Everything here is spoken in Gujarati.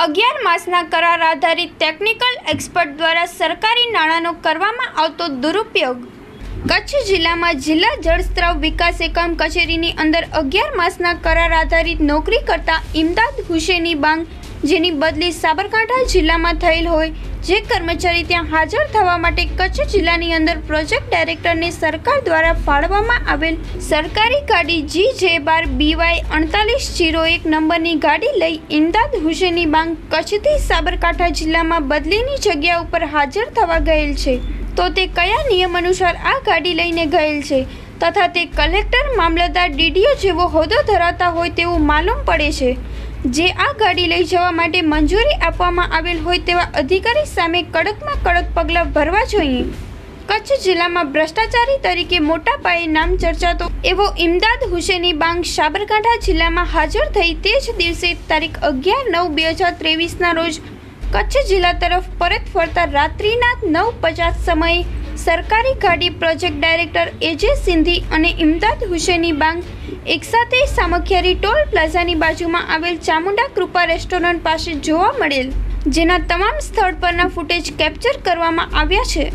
અગિયાર માસના કરાર આધારિત ટેકનિકલ એક્સપર્ટ દ્વારા સરકારી નાણાંનો કરવામાં આવતો દુરુપયોગ. કચ્છ જિલ્લામાં જિલ્લા જળસ્ત્રાવ વિકાસ એકમ કચેરીની અંદર અગિયાર માસના કરાર આધારિત નોકરી કરતા ઇમદાદ હુસેની બાંગ, જેની બદલી સાબરકાંઠા જિલ્લામાં થયેલ હોય જે કર્મચારી ત્યાં હાજર થવા માટે કચ્છ જિલ્લાની અંદર પ્રોજેક્ટ ડાયરેક્ટરને સરકાર દ્વારા ફાળવવામાં આવેલ સરકારી ગાડી જી જે બાર બીવાય અડતાલીસ જીરો એક નંબરની ગાડી લઈ ઇમદાદ હુસેની બાંગ કચ્છથી સાબરકાંઠા જિલ્લામાં બદલીની જગ્યા ઉપર હાજર થવા ગયેલ છે. તો તે કયા નિયમ અનુસાર આ ગાડી લઈને ગયેલ છે? તથા તે કલેક્ટર, મામલતદાર ડીડીઓ જેવો હોદ્દો ધરાવતા હોય તેવું માલુમ પડે છે. જે આ ગાડી લઈ જવા માટે મંજૂરી આપવામાં આવેલ હોય તેવા અધિકારી સામે કડકમાં કડક પગલાં ભરવા જોઈએ. કચ્છ જિલ્લામાં ભ્રષ્ટાચારી તરીકે મોટા પાયે નામ ચર્ચાતો એવો ઇમદાદ હુસેની બાંગ સાબરકાંઠા જિલ્લામાં હાજર થઈ તે જ દિવસે તારીખ અગિયાર નવ બે હજાર ત્રેવીસના રોજ કચ્છ જિલ્લા તરફ પરત ફરતા રાત્રિના નવ પચાસ સમયે સરકારી ગાડી પ્રોજેક્ટ ડાયરેક્ટર એજે સિંધી અને ઇમદાદ હુસેની બાંગ એકસાથે સામખિયારી ટોલ પ્લાઝાની બાજુમાં આવેલ ચામુંડા કૃપા રેસ્ટોરન્ટ પાસે જોવા મળેલ, જેના તમામ સ્થળ પરના ફૂટેજ કેપ્ચર કરવામાં આવ્યા છે.